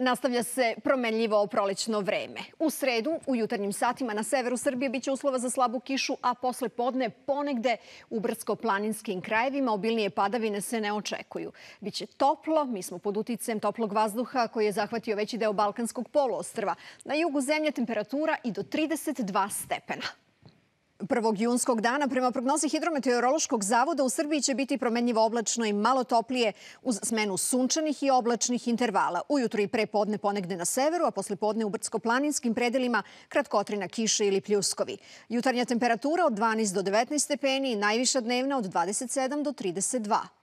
Nastavlja se promenljivo prolećno vreme. U sredu, u jutarnjim satima na severu Srbije biće uslova za slabu kišu, a posle podne ponegde u brdsko-planinskim krajevima obilnije padavine se ne očekuju. Biće toplo, mi smo pod uticajem toplog vazduha koji je zahvatio veći deo Balkanskog poluostrva. Na jugu zemlje temperatura i do 32 stepena. 1. junskog dana prema prognozi Hidrometeorološkog zavoda u Srbiji će biti promenljivo oblačno i malo toplije uz smenu sunčanih i oblačnih intervala. Ujutro i pre podne ponegde na severu, a posle podne u brdsko-planinskim predelima kratkotrina kiše ili pljuskovi. Jutarnja temperatura od 12 do 19 stepeni, najviša dnevna od 27 do 32.